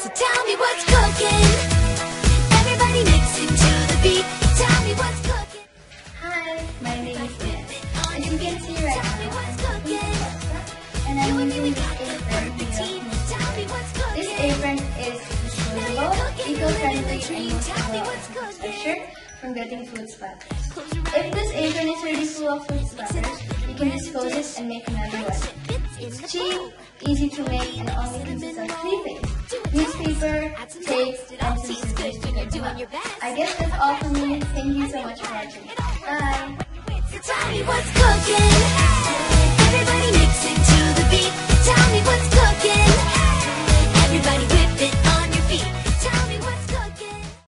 So tell me what's cooking. Everybody mixing to the beat. Tell me what's cooking. Hi, my name is you can see right Tell me now, what's cooking. and I'm and me, we using this apron here. Tell me what's cooking. This apron is disposable, eco-friendly, and a shirt from getting food. If this apron is already full of food splatters, you can dispose it and make another one. It's cheap, easy to make, and only consists of three things. Tape, and some scissors to cut them up. I guess that's all from me. Thank you so much for watching. Bye!